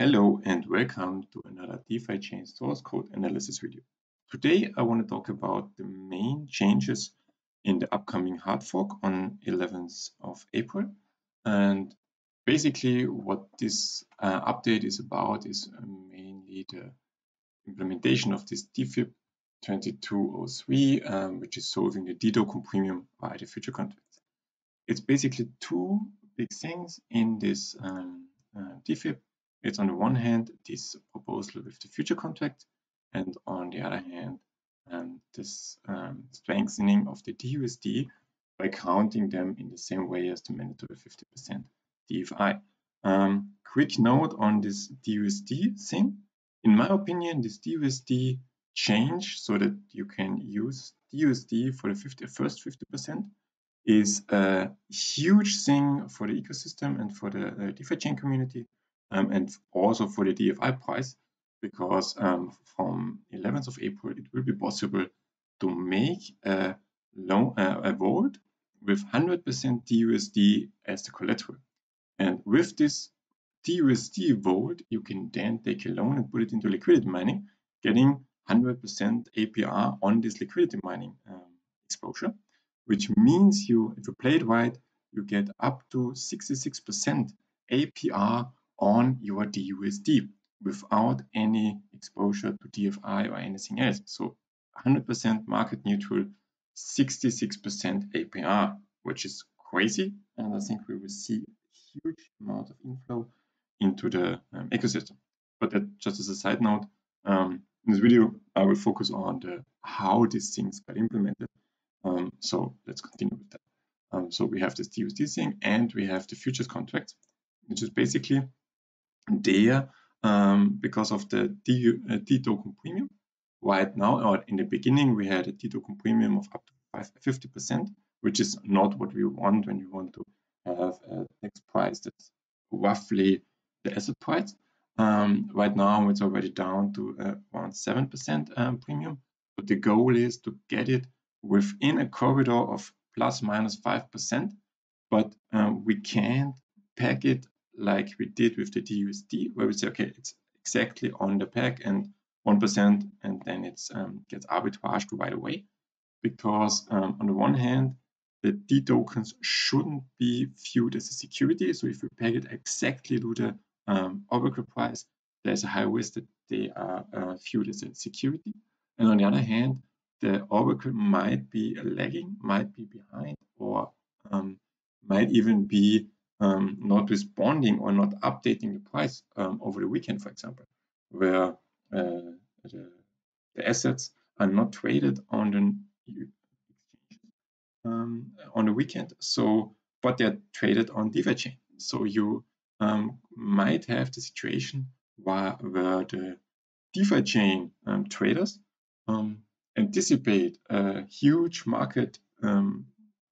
Hello and welcome to another DeFi chain source code analysis video. Today I want to talk about the main changes in the upcoming hard fork on 11th of April. And basically what this uh, update is about is uh, mainly the implementation of this DFIP 2203, um, which is solving the D-token premium via the future contracts. It's basically two big things in this um, uh, it's on the one hand this proposal with the future contract, and on the other hand um, this um, strengthening of the DUSD by counting them in the same way as the mandatory 50% DFI. Um, quick note on this DUSD thing. In my opinion, this DUSD change so that you can use DUSD for the 50, first 50% is a huge thing for the ecosystem and for the uh, DeFi chain community um, and also for the DFI price, because um, from 11th of April, it will be possible to make a, loan, uh, a vault with 100% DUSD as the collateral. And with this DUSD vault, you can then take a loan and put it into liquidity mining, getting 100% APR on this liquidity mining um, exposure, which means you, if you play it right, you get up to 66% APR on your DUSD without any exposure to DFI or anything else. So 100% market neutral, 66% APR, which is crazy. And I think we will see a huge amount of inflow into the um, ecosystem. But that just as a side note, um, in this video, I will focus on the how these things got implemented. Um, so let's continue with that. Um, so we have this DUSD thing and we have the futures contract, which is basically there um, because of the D, uh, token premium. Right now, or in the beginning, we had a D token premium of up to 50%, which is not what we want when you want to have a next price that's roughly the asset price. Um, right now, it's already down to uh, around 7% um, premium. But the goal is to get it within a corridor of plus minus 5%. But um, we can't peg it like we did with the DUSD, where we say, okay, it's exactly on the peg and 1%, and then it um, gets arbitraged right away. Because um, on the one hand, the D tokens shouldn't be viewed as a security. So if we peg it exactly to the um, Oracle price, there's a high risk that they are uh, viewed as a security. And on the other hand, the Oracle might be lagging, might be behind, or um, might even be um, not responding or not updating the price um, over the weekend, for example, where uh, the, the, assets are not traded on the um, on the weekend. So, but they're traded on DeFi chain. So you um, might have the situation where, where the DeFi chain um, traders um, anticipate a huge market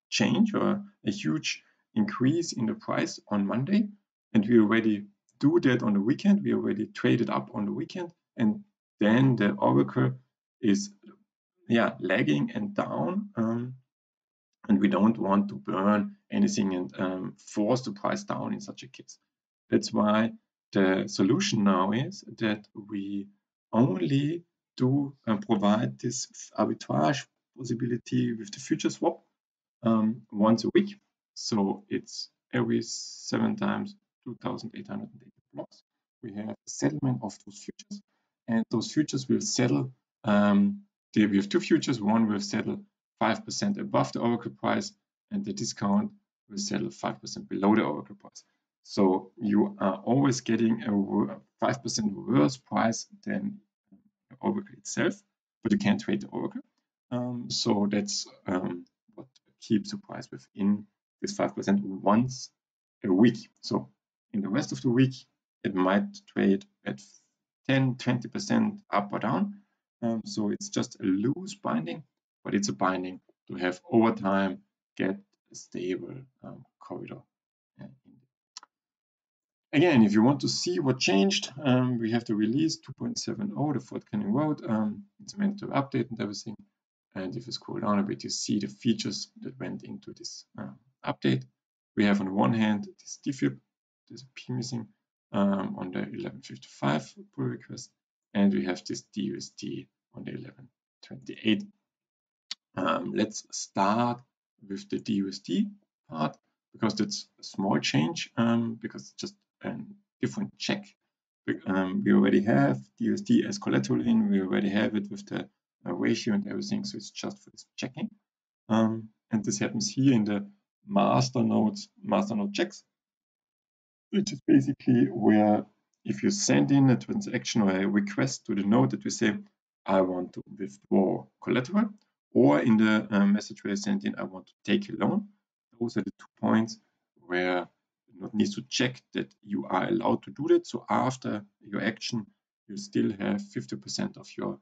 change or a huge increase in the price on Monday. And we already do that on the weekend. We already traded up on the weekend. And then the Oracle is yeah, lagging and down. Um, and we don't want to burn anything and um, force the price down in such a case. That's why the solution now is that we only do uh, provide this arbitrage possibility with the future swap um, once a week. So it's every seven times 2,880 blocks. We have a settlement of those futures, and those futures will settle. Um, we have two futures. One will settle 5% above the Oracle price, and the discount will settle 5% below the Oracle price. So you are always getting a 5% worse price than Oracle itself, but you can't trade the Oracle. Um, so that's um, what keeps the price within is 5% once a week. So in the rest of the week, it might trade at 10, 20% up or down. Um, so it's just a loose binding, but it's a binding to have over time get a stable um, corridor. Again, if you want to see what changed, um, we have the release 2.70, the Fort Canning Road. Um, it's meant to update and everything. And if you scroll down a bit, you see the features that went into this um, update. We have on one hand this DFIP, there's a P missing, um, on the 1155 pull request, and we have this DUSD on the 1128. Um, let's start with the DUSD part because that's a small change um, because it's just a different check. Um, we already have DUSD as collateral in, we already have it with the uh, ratio and everything, so it's just for this checking. Um, and this happens here in the master nodes, master node checks, which is basically where if you send in a transaction or a request to the node that we say, I want to withdraw collateral, or in the uh, message where I send in, I want to take a loan. Those are the two points where the node needs to check that you are allowed to do that. So after your action, you still have 50% of your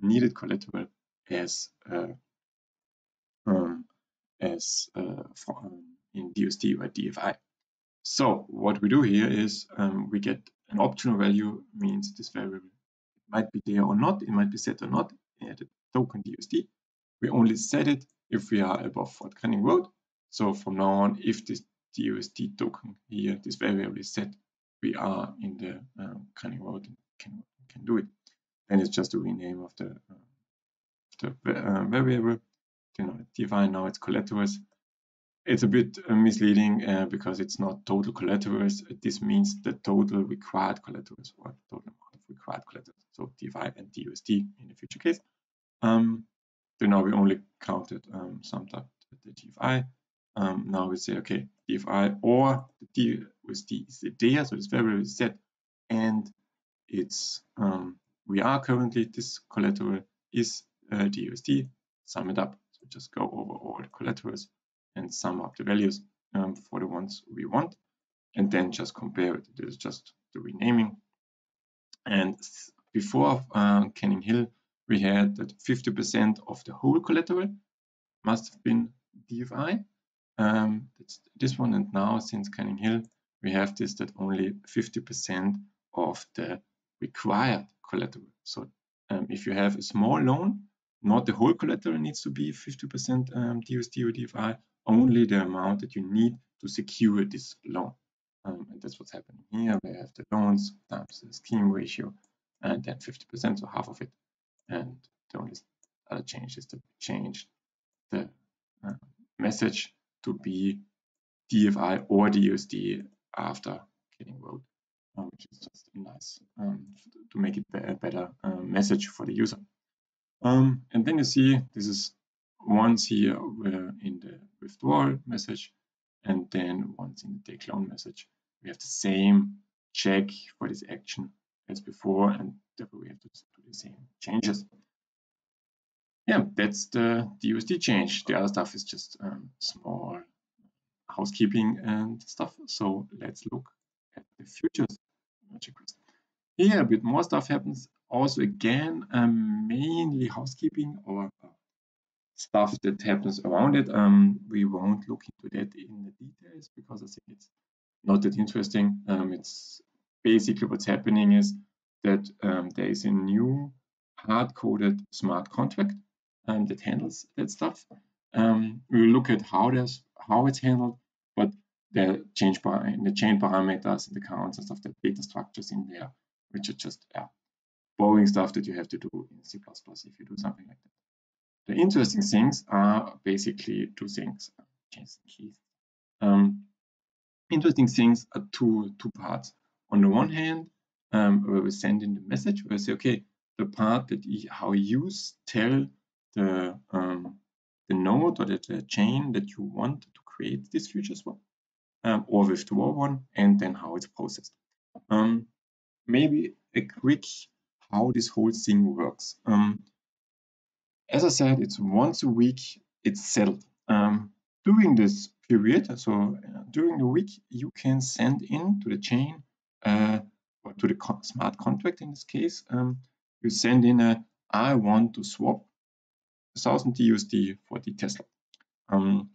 needed collateral as uh, um, as uh, for, in DUSD or DFI. So what we do here is um, we get an optional value means this variable might be there or not, it might be set or not at the token DUSD. We only set it if we are above Fort Canning Road. So from now on, if this DUSD token here, this variable is set, we are in the um, Canning Road and can, can do it. Then it's just a rename of the, uh, the uh, variable. Know, define now it's collaterals. It's a bit uh, misleading uh, because it's not total collaterals. This means the total required collaterals or total amount of required collaterals. So DFI and DUSD in the future case. Um, so now we only counted um, summed up the DFI. Um, now we say, okay, DFI or the DUSD is there, so it's is set, and it's um, we are currently this collateral is uh, DUSD. Sum it up. Just go over all the collaterals and sum up the values um, for the ones we want, and then just compare it. This is just the renaming. And before uh, Canning Hill, we had that 50% of the whole collateral must have been DFI. Um, this one, and now since Canning Hill, we have this that only 50% of the required collateral. So um, if you have a small loan, not the whole collateral needs to be 50% um, DUSD or DFI, only the amount that you need to secure this loan. Um, and that's what's happening here. We have the loans times the scheme ratio and then 50%, so half of it. And the only other change is to change the uh, message to be DFI or DUSD after Canning Road, um, which is just nice um, to make it a better uh, message for the user. Um, and then you see this is once here in the withdrawal message and then once in the take loan message. We have the same check for this action as before and therefore we have to do the same changes. Yeah, that's the, the USD change. The other stuff is just um, small housekeeping and stuff. So let's look at the futures. Here a bit more stuff happens. Also again, um, mainly housekeeping or stuff that happens around it. Um, we won't look into that in the details because I think it's not that interesting. Um, it's basically what's happening is that um, there is a new hard-coded smart contract um, that handles that stuff. Um, we will look at how this how it's handled, but the change the chain parameters and the counts and stuff, the data structures in there, which are just yeah, boring stuff that you have to do in C++ if you do something like that. The interesting things are basically two things. Um, interesting things are two two parts. On the one hand, um, where we send in the message, where we say, okay, the part that how you tell the um, the node or the, the, chain that you want to create this future swap, um, or withdraw one, and then how it's processed. Um, maybe a quick how this whole thing works. Um, as I said, it's once a week. It's settled. Um, during this period, so uh, during the week, you can send in to the chain uh, or to the co smart contract in this case. Um, you send in a I want to swap 1000 DUSD for the Tesla. Um,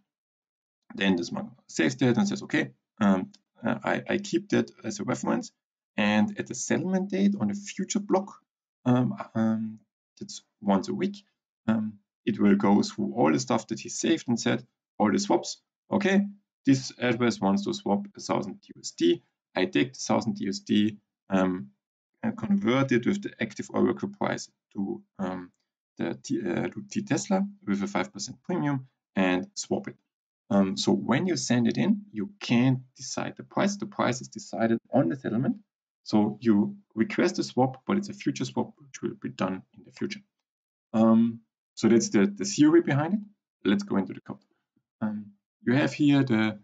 then the smart saves that and says, okay, um, uh, I, I, keep that as a reference. And at the settlement date on a future block, um, um that's once a week, um, it will go through all the stuff that he saved and said, all the swaps. Okay, this address wants to swap 1000 USD. I take the 1000 USD, um, and convert it with the active Oracle price to um, the T, uh, to T Tesla with a 5% premium and swap it. Um, so when you send it in, you can't decide the price. The price is decided on the settlement. So you request a swap, but it's a future swap which will be done in the future. Um, so that's the, the theory behind it. Let's go into the code. Um, you have here the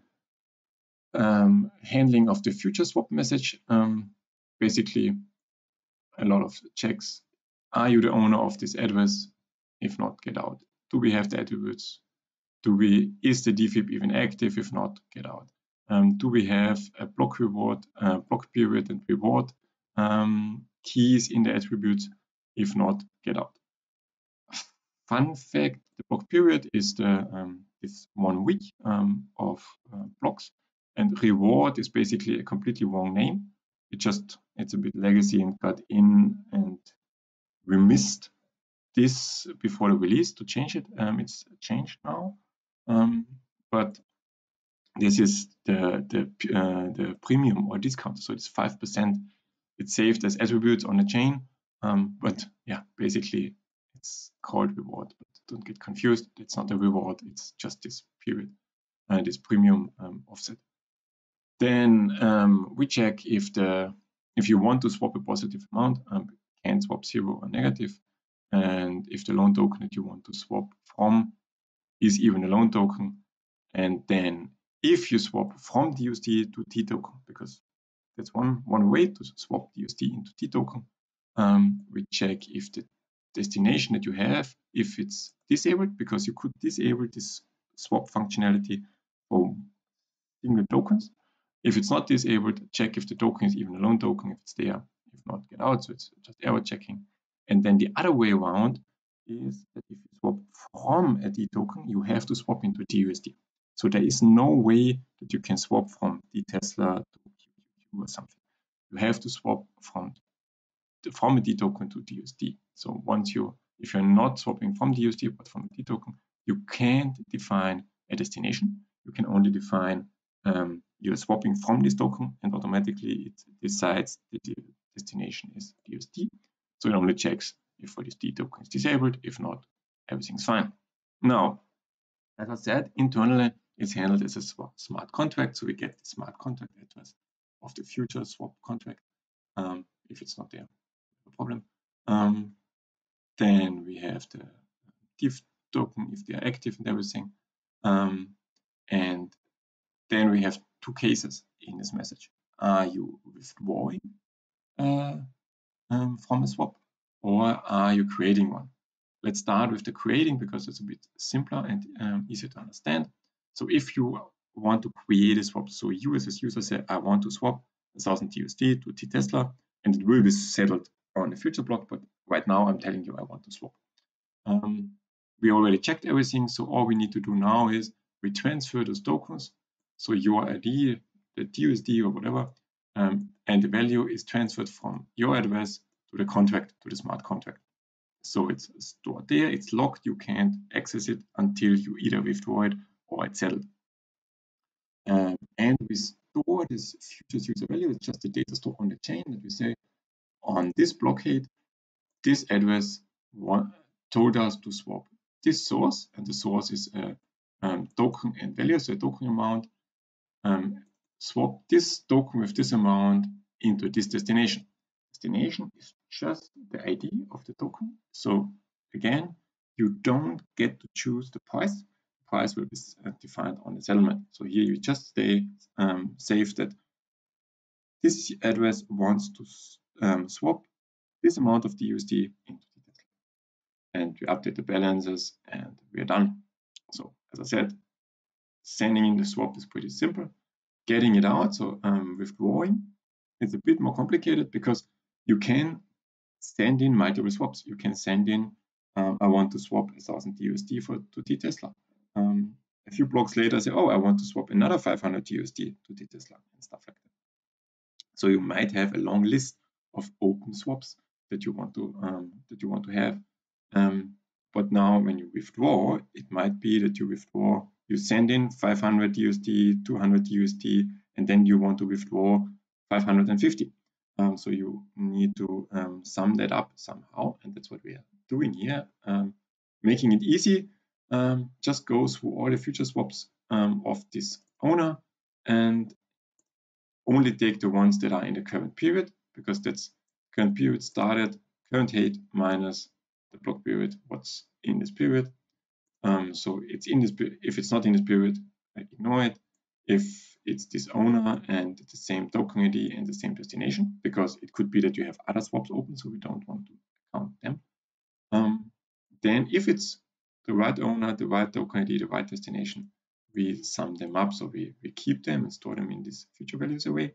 um, handling of the future swap message. Um, basically, a lot of checks. Are you the owner of this address? If not, get out. Do we have the attributes? Do we is the DFIP even active? If not, get out. Um, do we have a block reward, uh, block period and reward um, keys in the attributes? If not, get out. Fun fact, the block period is the um, is one week um, of uh, blocks and reward is basically a completely wrong name. It just, it's a bit legacy and got in and we missed this before the release to change it. Um, it's changed now, um, but this is the the uh, the premium or discount. So it's five percent. It's saved as attributes on the chain, um, but yeah, basically it's called reward, but don't get confused. It's not a reward. It's just this period, uh, this premium um, offset. Then um, we check if the if you want to swap a positive amount, um, can swap zero or negative, and if the loan token that you want to swap from is even a loan token, and then if you swap from DUSD to T token, because that's one one way to swap DUSD into T token, um, we check if the destination that you have, if it's disabled, because you could disable this swap functionality for single tokens. If it's not disabled, check if the token is even a loan token, if it's there. If not, get out. So it's just error checking. And then the other way around is that if you swap from a D token, you have to swap into DUSD. So there is no way that you can swap from D Tesla to QQQ or something. You have to swap from from a D token to DUSD. So once you, if you're not swapping from DUSD but from a D token, you can't define a destination. You can only define um, you're swapping from this token and automatically it decides that the destination is DUSD. So it only checks if for this D token is disabled. If not, everything's fine. Now, as I said, internally it's handled as a smart contract. So we get the smart contract address of the future swap contract. Um, if it's not there, no problem. Um, then we have the diff token if they are active and everything. Um, and then we have two cases in this message. Are you withdrawing uh, um, from a swap or are you creating one? Let's start with the creating because it's a bit simpler and um, easier to understand. So if you want to create a swap, so you as a user say, I want to swap 1000 USD to T Tesla and it will be settled on a future block, but right now I'm telling you I want to swap. Um, we already checked everything, so all we need to do now is we transfer those tokens. So your ID, the DUSD or whatever, um, and the value is transferred from your address to the contract, to the smart contract. So it's stored there, it's locked, you can't access it until you either withdraw it or it's settled. Um, and we store this futures user value, it's just a data store on the chain that we say on this block height, this address told us to swap this source, and the source is a um, token and value, so a token amount, um, swap this token with this amount into this destination. Destination is just the ID of the token. So again, you don't get to choose the price. Price will be uh, defined on the settlement. So here you just stay um, safe that this address wants to um, swap this amount of DUSD into the Tesla. And we update the balances and we are done. So as I said, sending in the swap is pretty simple. Getting it out, so um, withdrawing, is a bit more complicated because you can send in multiple swaps. You can send in, um, I want to swap 1000 DUSD for to T Tesla. Um, a few blocks later, say, oh, I want to swap another 500 DUSD to T Tesla and stuff like that. So you might have a long list of open swaps that you want to um, that you want to have. Um, but now when you withdraw, it might be that you withdraw, you send in 500 USD, 200 USD, and then you want to withdraw 550. Um, so you need to um, sum that up somehow, and that's what we are doing here. Um, making it easy, um, just go through all the future swaps um, of this owner and only take the ones that are in the current period, because that's current period started, current height minus the block period, what's in this period. Um, so it's in this, if it's not in this period, I ignore it. If it's this owner and the same token ID and the same destination, because it could be that you have other swaps open, so we don't want to count them. Um, then if it's the right owner, the right token ID, the right destination, we sum them up. So we, we keep them and store them in this future values array.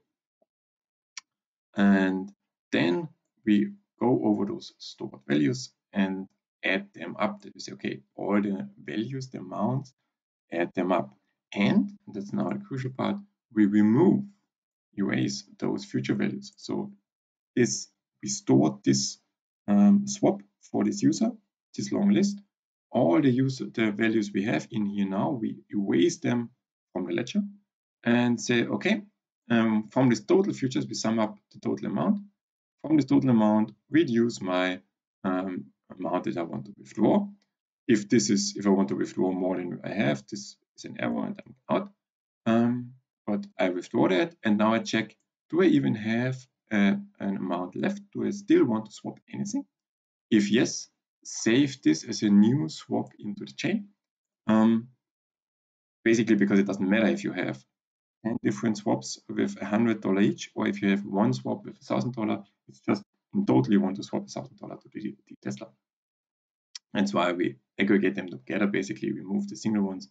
And then we go over those stored values and add them up. That say, okay, all the values, the amounts, add them up. And that's now the crucial part, we remove, erase those future values. So this we stored this um, swap for this user, this long list. All the the values we have in here now, we erase them from the ledger and say, okay, um, from this total futures, we sum up the total amount. From this total amount, reduce my um, amount that I want to withdraw. If this is, if I want to withdraw more than I have, this is an error and I'm out. Um, but I withdraw that and now I check, do I even have uh, an amount left? Do I still want to swap anything? If yes, save this as a new swap into the chain. Um, basically because it doesn't matter if you have 10 different swaps with $100 each or if you have one swap with $1,000, it's just in total want to swap $1,000 to the, the Tesla. That's why we aggregate them together, basically we move the single ones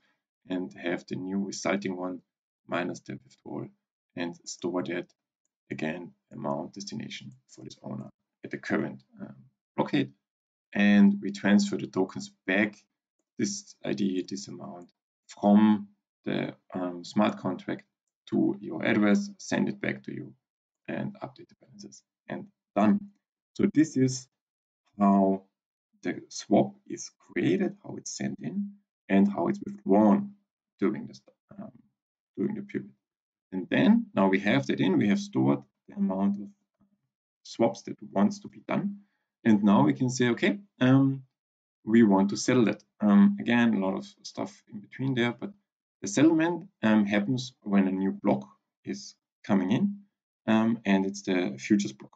and have the new resulting one minus the withdrawal and store that again amount destination for this owner at the current um, block height and we transfer the tokens back this ID this amount from the um, smart contract to your address send it back to you and update the balances and done so this is how the swap is created how it's sent in and how it's withdrawn during this um, during the period. And then now we have that in, we have stored the amount of swaps that wants to be done. And now we can say, okay, um, we want to settle that. Um, again, a lot of stuff in between there, but the settlement um, happens when a new block is coming in, um, and it's the futures block.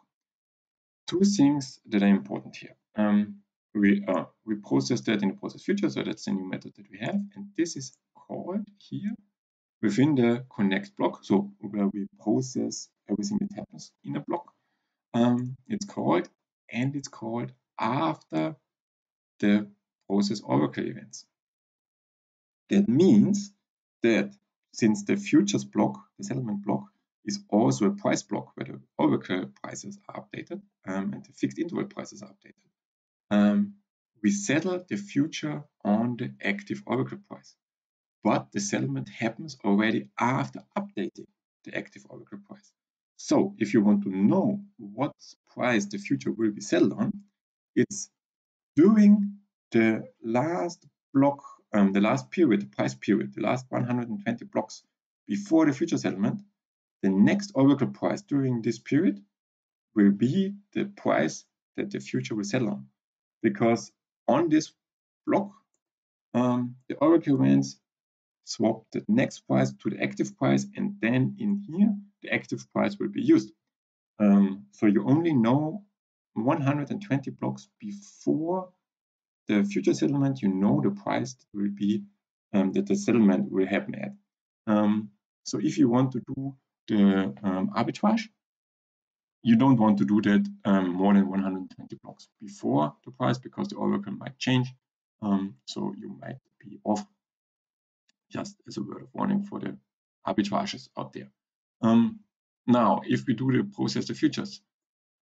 Two things that are important here. Um, we uh, we process that in the process future, so that's the new method that we have, and this is called here within the connect block, so where we process everything that happens in a block. Um, it's called, and it's called after the process oracle events. That means that since the futures block, the settlement block, is also a price block where the oracle prices are updated um, and the fixed interval prices are updated. Um, we settle the future on the active oracle price but the settlement happens already after updating the active Oracle price. So if you want to know what price the future will be settled on, it's during the last block, um, the last period, the price period, the last 120 blocks before the future settlement, the next Oracle price during this period will be the price that the future will settle on. Because on this block, um, the Oracle events swap the next price to the active price, and then in here, the active price will be used. Um, so you only know 120 blocks before the future settlement, you know the price that will be um, that the settlement will happen at. Um, so if you want to do the um, arbitrage, you don't want to do that um, more than 120 blocks before the price because the oracle might change. Um, so you might be off just as a word of warning for the arbitrages out there. Um, now, if we do the process the futures,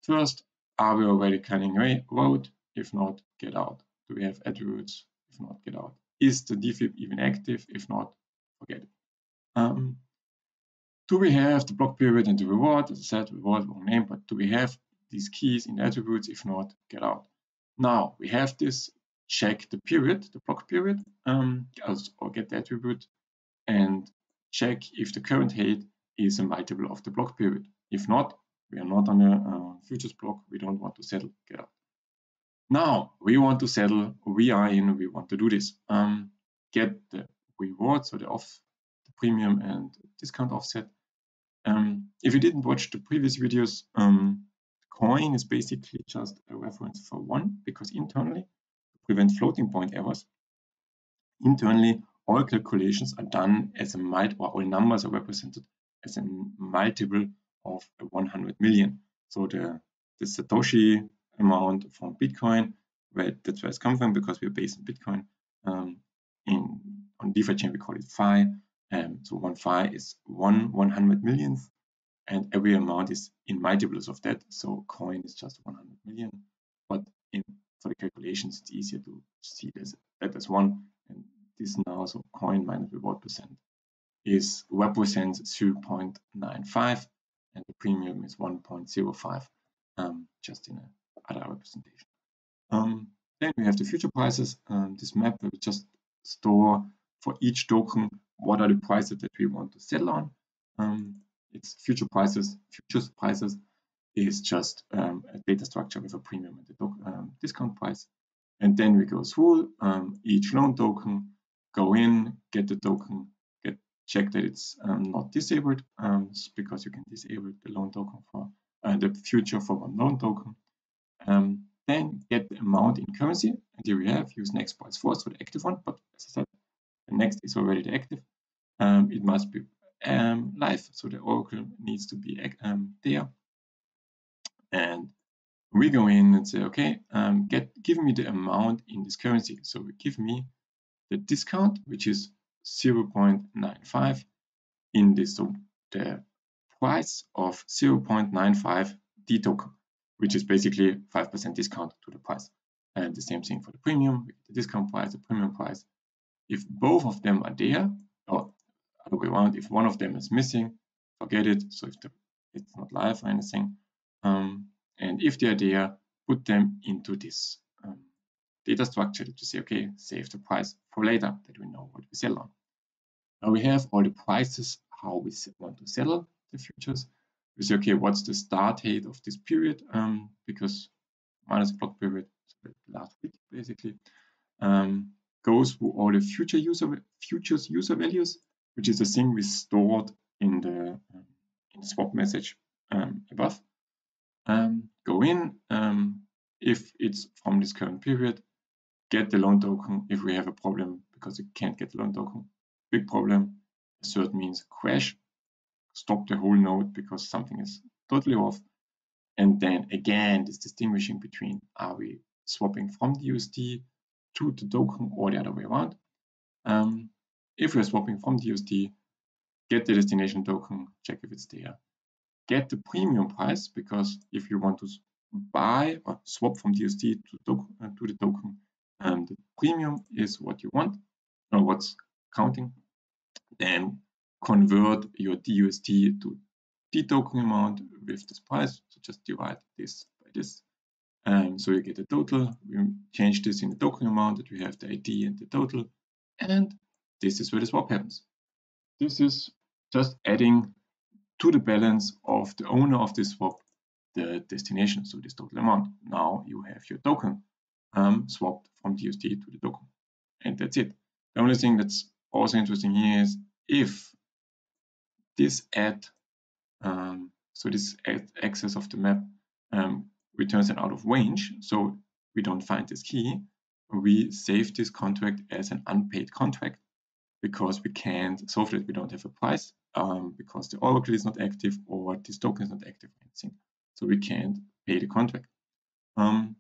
first, are we already canning road? If not, get out. Do we have attributes? If not, get out. Is the DFIP even active? If not, forget it. Um, do we have the block period and the reward? As I said, reward wrong name, but do we have these keys in the attributes? If not, get out. Now we have this check the period, the block period, um, or get the attribute and check if the current height is a multiple of the block period. If not, we are not on a uh, futures block. We don't want to settle. Get out. Now we want to settle. We are in. We want to do this. Um, get the reward, so the off, the premium and discount offset. Um, if you didn't watch the previous videos, um, coin is basically just a reference for one because internally to prevent floating point errors, internally all calculations are done as a multiple, or all numbers are represented as a multiple of 100 million. So the, the Satoshi amount from Bitcoin, where that's where it's come from because we're based in Bitcoin. Um, in on DeFi chain we call it Phi. Um, so one Phi is one 100 millionth, and every amount is in multiples of that. So coin is just 100 million, but in for the calculations it's easier to see this that as one, and this now so coin minus reward percent is represents 2.95 and the premium is 1.05 um, just in a other representation. Um, then we have the future prices. Um, this map will just store for each token what are the prices that we want to settle on. Um, it's future prices. Futures prices is just um, a data structure with a premium and a um, discount price. And then we go through um, each loan token, go in, get the token, check that it's um, not disabled um, because you can disable the loan token for uh, the future for one loan token. Um, then get the amount in currency. And here we have use next price force for the active one, but as I said, the next is already the active. Um, it must be um, live, so the oracle needs to be um, there. And we go in and say, okay, get give me the amount in this currency. So give me the discount, which is 0.95 in this, so the price of 0.95 D token, which is basically 5% discount to the price. And the same thing for the premium, the discount price, the premium price. If both of them are there, or other way around, if one of them is missing, forget it. So if the, it's not live or anything, um, and if they are there, put them into this data structure to say, okay, save the price for later that we know what we sell on. Now we have all the prices, how we want to settle the futures. We say, okay, what's the start date of this period? Um, because minus block period, so last week basically, um, goes through all the future user futures user values, which is the thing we stored in the, um, in the swap message um, above. Um, go in if it's from this current period, get the loan token if we have a problem because you can't get the loan token. Big problem, assert means crash, stop the whole node because something is totally off. And then again, this distinguishing between are we swapping from the USD to the token or the other way around. Um, if we're swapping from the USD, get the destination token, check if it's there. Get the premium price because if you want to buy or swap from USD to, uh, to the token, the premium is what you want or what's counting. Then convert your DUSD to D token amount with this price. So just divide this by this. Um, so you get the total. We change this in the token amount that we have the ID and the total. And this is where the swap happens. This is just adding to the balance of the owner of this swap the destination, so this total amount. Now you have your token um, swapped from DUSD to the token. And that's it. The only thing that's also interesting here is if this add, um, so this add access of the map um, returns an out of range, so we don't find this key, we save this contract as an unpaid contract because we can't solve it. We don't have a price um, because the oracle is not active or this token is not active or anything. So we can't pay the contract. Um,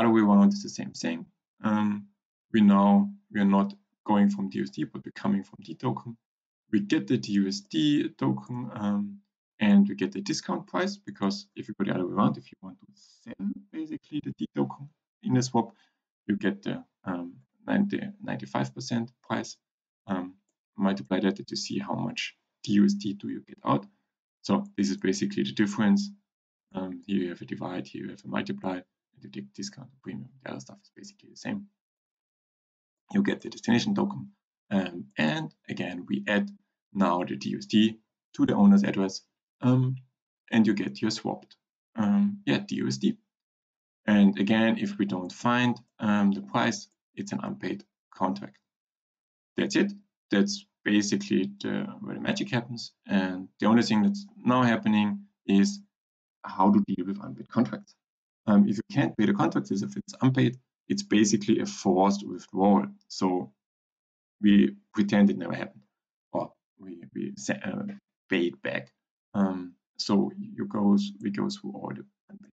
other way around is the same thing. Um, we know we are not going from DUSD, but we're coming from D token. We get the DUSD token um, and we get the discount price because if you go the other way around, if you want to sell basically the D token in a swap, you get the um, 90, 95% price. Um, multiply that to see how much DUSD do you get out. So this is basically the difference. Um, here you have a divide, here you have a multiply, you take discount premium. The other stuff is basically the same. You get the destination token. Um, and again, we add now the DUSD to the owner's address, um, and you get your swapped um, yeah, DUSD. And again, if we don't find um, the price, it's an unpaid contract. That's it. That's basically the, where the magic happens. And the only thing that's now happening is how to deal with unpaid contracts. Um, if you can't pay the contractors, if it's unpaid, it's basically a forced withdrawal. So we pretend it never happened, or we, we uh, pay it back. Um, so you goes, we go through all the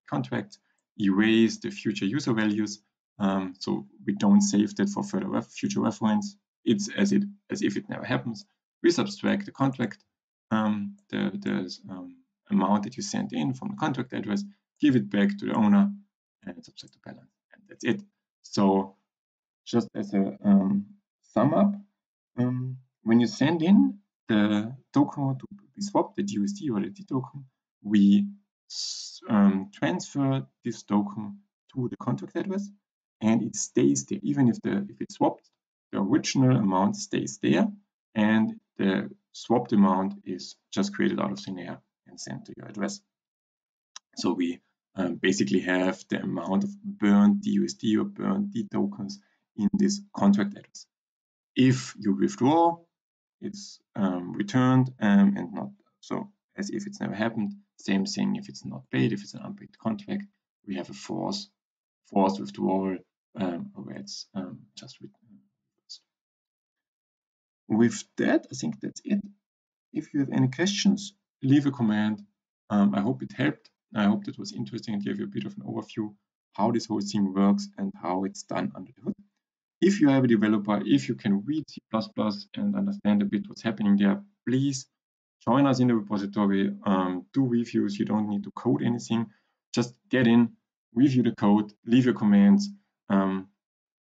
contracts, erase the future user values, um, so we don't save that for further ref future reference. It's as it as if it never happens. We subtract the contract, um, the, the um, amount that you sent in from the contract address, give it back to the owner, and subtract the balance, and that's it. So just as a um, sum up, um, when you send in the token to be swapped, the DUSD or the D token, we um, transfer this token to the contract address and it stays there. Even if the if it's swapped, the original amount stays there and the swapped amount is just created out of thin air and sent to your address. So we um, basically have the amount of burned DUSD or burned D tokens in this contract address. If you withdraw, it's um, returned um, and not so as if it's never happened. Same thing if it's not paid, if it's an unpaid contract, we have a force force withdrawal um, where it's um, just reversed. With that, I think that's it. If you have any questions, leave a comment. Um, I hope it helped. I hope that was interesting and gave you a bit of an overview how this whole thing works and how it's done under the hood if you have a developer, if you can read C++ and understand a bit what's happening there, please join us in the repository, um, do reviews. You don't need to code anything. Just get in, review the code, leave your comments um,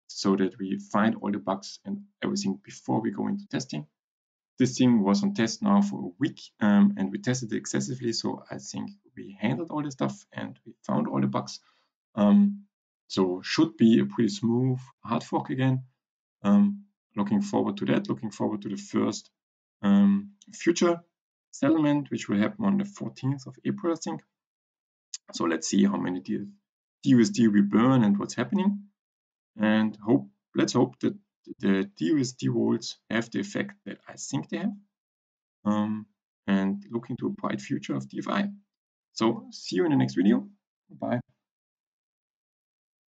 so that we find all the bugs and everything before we go into testing. This thing was on test now for a week um, and we tested it excessively. So I think we handled all the stuff and we found all the bugs. Um, so should be a pretty smooth hard fork again. Um, looking forward to that. Looking forward to the first um, future settlement, which will happen on the 14th of April, I think. So let's see how many DUSD we burn and what's happening. And hope let's hope that the DUSD vaults have the effect that I think they have. Um, and looking to a bright future of DFI. So see you in the next video. Bye.